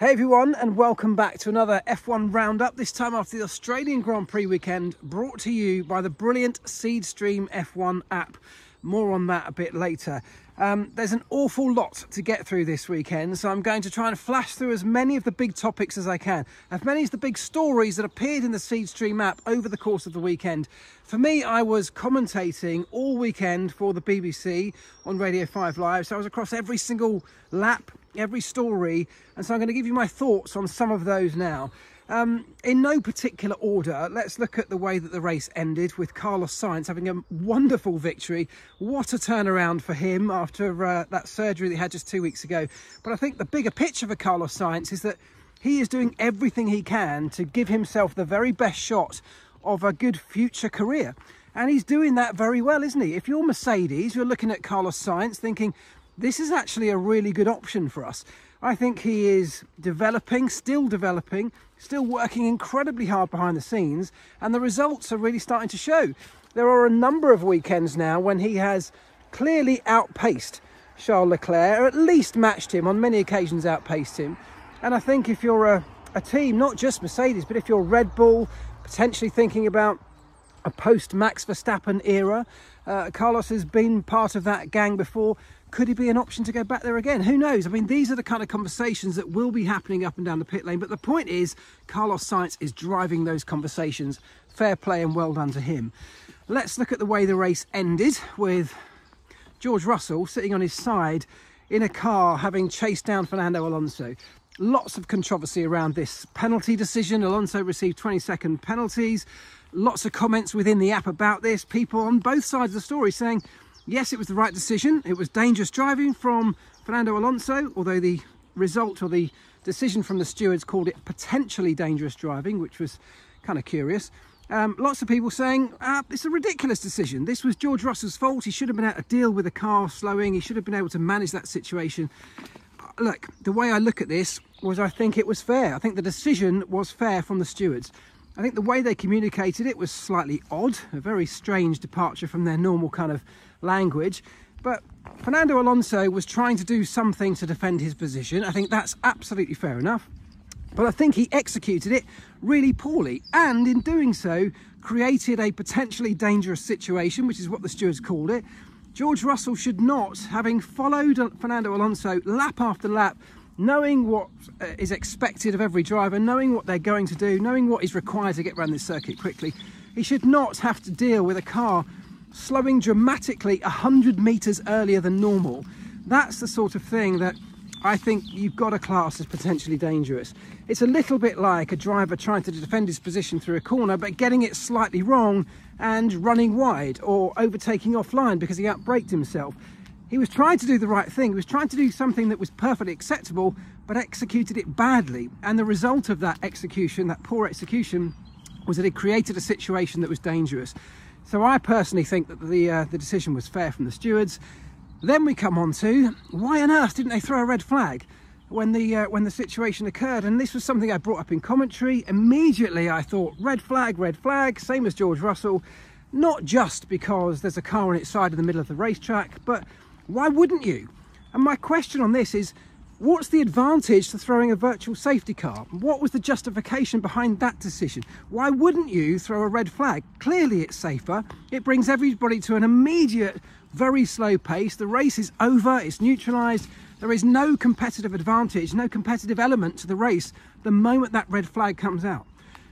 Hey everyone, and welcome back to another F1 Roundup, this time after the Australian Grand Prix weekend, brought to you by the brilliant Seedstream F1 app. More on that a bit later. Um, there's an awful lot to get through this weekend, so I'm going to try and flash through as many of the big topics as I can, as many as the big stories that appeared in the Seedstream app over the course of the weekend. For me, I was commentating all weekend for the BBC on Radio 5 Live, so I was across every single lap, every story, and so I'm going to give you my thoughts on some of those now. Um, in no particular order, let's look at the way that the race ended with Carlos Sainz having a wonderful victory. What a turnaround for him after uh, that surgery that he had just two weeks ago. But I think the bigger picture for Carlos Sainz is that he is doing everything he can to give himself the very best shot of a good future career. And he's doing that very well, isn't he? If you're Mercedes, you're looking at Carlos Sainz thinking, this is actually a really good option for us. I think he is developing, still developing, still working incredibly hard behind the scenes, and the results are really starting to show. There are a number of weekends now when he has clearly outpaced Charles Leclerc, or at least matched him, on many occasions outpaced him. And I think if you're a, a team, not just Mercedes, but if you're Red Bull, potentially thinking about a post Max Verstappen era, uh, Carlos has been part of that gang before. Could he be an option to go back there again? Who knows? I mean, these are the kind of conversations that will be happening up and down the pit lane. But the point is, Carlos Sainz is driving those conversations. Fair play and well done to him. Let's look at the way the race ended with George Russell sitting on his side in a car having chased down Fernando Alonso. Lots of controversy around this penalty decision. Alonso received 20 second penalties. Lots of comments within the app about this. People on both sides of the story saying Yes, it was the right decision. It was dangerous driving from Fernando Alonso, although the result or the decision from the stewards called it potentially dangerous driving, which was kind of curious. Um, lots of people saying uh, it's a ridiculous decision. This was George Russell's fault. He should have been able to deal with the car slowing. He should have been able to manage that situation. Look, the way I look at this was I think it was fair. I think the decision was fair from the stewards. I think the way they communicated it was slightly odd, a very strange departure from their normal kind of language. But Fernando Alonso was trying to do something to defend his position. I think that's absolutely fair enough. But I think he executed it really poorly and in doing so created a potentially dangerous situation, which is what the stewards called it. George Russell should not, having followed Fernando Alonso lap after lap, knowing what uh, expected of every driver, knowing what they're going to do, knowing what is required to get around this circuit quickly, he should not have to deal with a car slowing dramatically 100 metres earlier than normal. That's the sort of thing that I think you've got a class as potentially dangerous. It's a little bit like a driver trying to defend his position through a corner but getting it slightly wrong and running wide or overtaking offline because he outbraked himself. He was trying to do the right thing. He was trying to do something that was perfectly acceptable but executed it badly. And the result of that execution, that poor execution, was that it created a situation that was dangerous. So I personally think that the, uh, the decision was fair from the stewards. Then we come on to why on earth didn't they throw a red flag when the uh, when the situation occurred? And this was something I brought up in commentary. Immediately I thought red flag, red flag, same as George Russell. Not just because there's a car on its side in the middle of the racetrack, but why wouldn't you? And my question on this is What's the advantage to throwing a virtual safety car? What was the justification behind that decision? Why wouldn't you throw a red flag? Clearly it's safer. It brings everybody to an immediate, very slow pace. The race is over, it's neutralised. There is no competitive advantage, no competitive element to the race the moment that red flag comes out.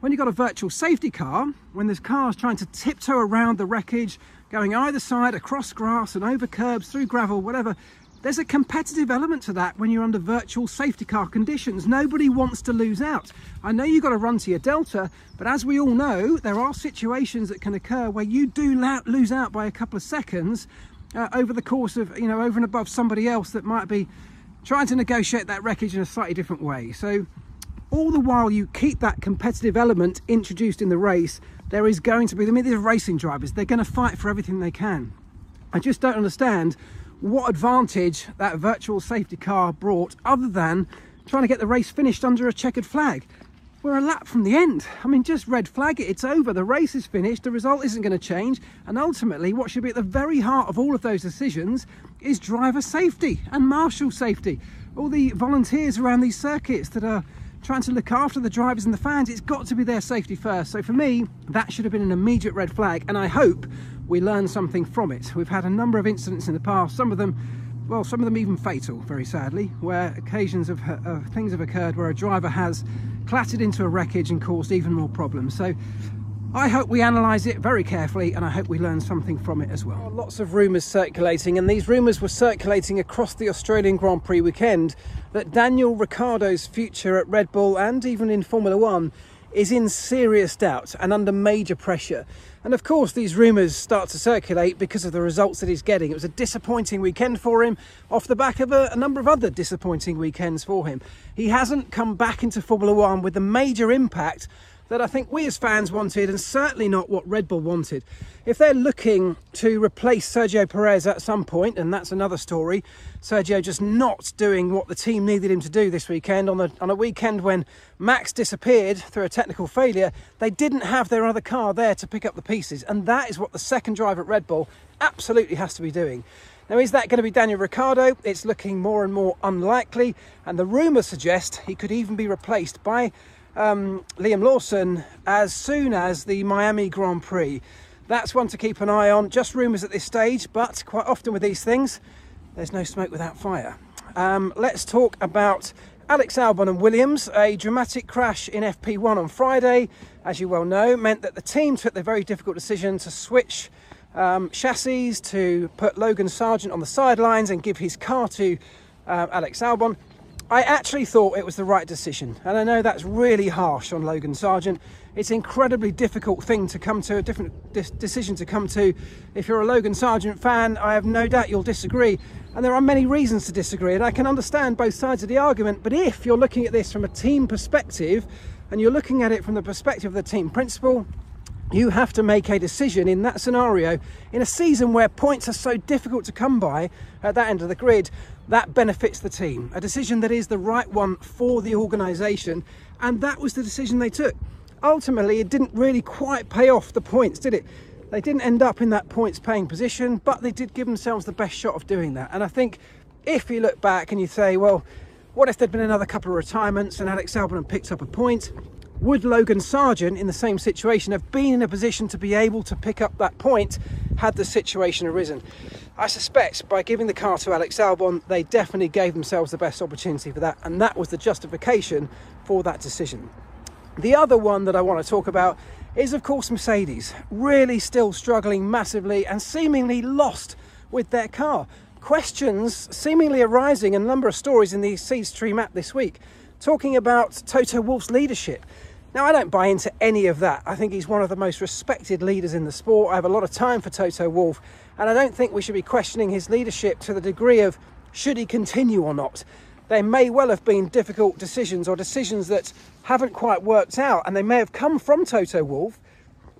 When you've got a virtual safety car, when there's cars trying to tiptoe around the wreckage, going either side, across grass and over curbs, through gravel, whatever, there's a competitive element to that when you're under virtual safety car conditions. Nobody wants to lose out. I know you've got to run to your delta, but as we all know, there are situations that can occur where you do lose out by a couple of seconds uh, over the course of, you know, over and above somebody else that might be trying to negotiate that wreckage in a slightly different way. So all the while you keep that competitive element introduced in the race, there is going to be, I mean, these racing drivers, they're going to fight for everything they can. I just don't understand what advantage that virtual safety car brought other than trying to get the race finished under a checkered flag. we're a lap from the end. I mean, just red flag it, it's over. The race is finished, the result isn't going to change. And ultimately, what should be at the very heart of all of those decisions is driver safety and marshal safety. All the volunteers around these circuits that are trying to look after the drivers and the fans, it's got to be their safety first. So for me, that should have been an immediate red flag. And I hope we learn something from it. We've had a number of incidents in the past, some of them well, some of them even fatal, very sadly, where occasions of uh, things have occurred where a driver has clattered into a wreckage and caused even more problems. So I hope we analyse it very carefully and I hope we learn something from it as well. Lots of rumours circulating and these rumours were circulating across the Australian Grand Prix weekend that Daniel Ricciardo's future at Red Bull and even in Formula One is in serious doubt and under major pressure. And of course, these rumours start to circulate because of the results that he's getting. It was a disappointing weekend for him, off the back of a, a, number of other disappointing weekends for him. He hasn't come back into Formula One with the major impact that I think we as fans wanted and certainly not what Red Bull wanted. If they're looking to replace Sergio Perez at some point, and that's another story, Sergio just not doing what the team needed him to do this weekend on, the, on a weekend when Max disappeared through a technical failure, they didn't have their other car there to pick up the pieces. And that is what the second driver at Red Bull absolutely has to be doing. Now, is that going to be Daniel Ricciardo? It's looking more and more unlikely, and the rumours suggest he could even be replaced by um, Liam Lawson as soon as the Miami Grand Prix. That's one to keep an eye on. Just rumours at this stage, but quite often with these things, there's no smoke without fire. Um, let's talk about Alex Albon and Williams. A dramatic crash in FP1 on Friday, as you well know, meant that the team took the very difficult decision to switch um, chassis to put Logan Sargeant on the sidelines and give his car to uh, Alex Albon. I actually thought it was the right decision, and I know that's really harsh on Logan Sargeant. It's an incredibly difficult thing to come to, a different decision to come to. If you're a Logan Sargeant fan, I have no doubt you'll disagree, and there are many reasons to disagree, and I can understand both sides of the argument. But if you're looking at this from a team perspective, and you're looking at it from the perspective of the team principal, you have to make a decision in that scenario in a season where points are so difficult to come by at that end of the grid. That benefits the team. A decision that is the right one for the organization and that was the decision they took. Ultimately it didn't really quite pay off the points did it? They didn't end up in that points paying position but they did give themselves the best shot of doing that. And i think if you look back and you say well what if there'd been another couple of retirements and alex albon had picked up a point would Logan Sargeant, in the same situation, have been in a position to be able to pick up that point had the situation arisen? I suspect by giving the car to Alex Albon, they definitely gave themselves the best opportunity for that, and that was the justification for that decision. The other one that I want to talk about is, of course, Mercedes, really still struggling massively and seemingly lost with their car. Questions seemingly arising, a number of stories in the Seed Stream app this week, talking about Toto Wolff's leadership now, I don't buy into any of that. I think he's one of the most respected leaders in the sport. I have a lot of time for Toto Wolff, and I don't think we should be questioning his leadership to the degree of should he continue or not. There may well have been difficult decisions or decisions that haven't quite worked out, and they may have come from Toto Wolff,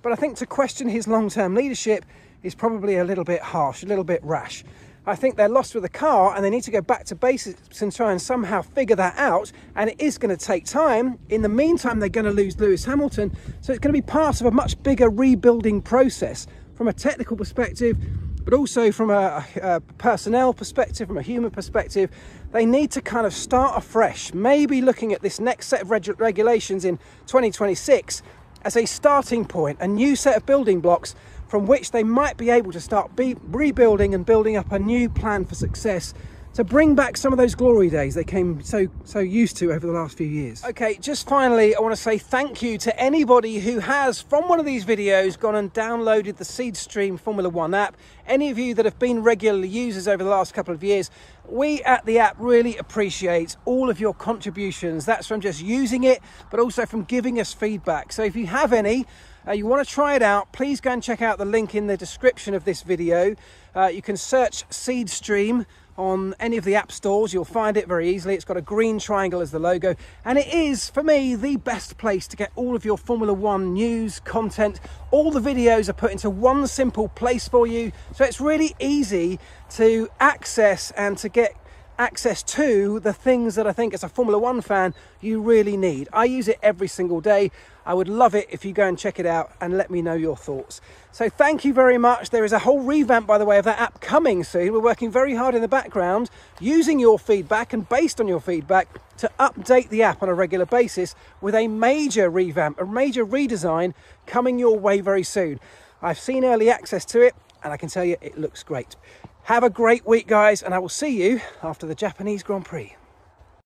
but I think to question his long term leadership is probably a little bit harsh, a little bit rash. I think they're lost with the car and they need to go back to basics and try and somehow figure that out. And it is going to take time. In the meantime, they're going to lose Lewis Hamilton. So it's going to be part of a much bigger rebuilding process from a technical perspective, but also from a, a personnel perspective, from a human perspective. They need to kind of start afresh, maybe looking at this next set of reg regulations in 2026 as a starting point, a new set of building blocks from which they might be able to start rebuilding and building up a new plan for success to bring back some of those glory days they came so so used to over the last few years. Okay, just finally, I want to say thank you to anybody who has, from one of these videos, gone and downloaded the Seedstream Formula One app. Any of you that have been regular users over the last couple of years, we at the app really appreciate all of your contributions. That's from just using it, but also from giving us feedback. So if you have any, uh, you want to try it out, please go and check out the link in the description of this video. Uh, you can search Seedstream on any of the app stores. You'll find it very easily. It's got a green triangle as the logo. And it is, for me, the best place to get all of your Formula One news, content. All the videos are put into one simple place for you. So it's really easy to access and to get access to the things that I think as a Formula One fan you really need. I use it every single day. I would love it if you go and check it out and let me know your thoughts. So thank you very much. There is a whole revamp, by the way, of that app coming soon. We're working very hard in the background using your feedback and based on your feedback to update the app on a regular basis with a major revamp, a major redesign coming your way very soon. I've seen early access to it and I can tell you it looks great. Have a great week, guys, and I will see you after the Japanese Grand Prix.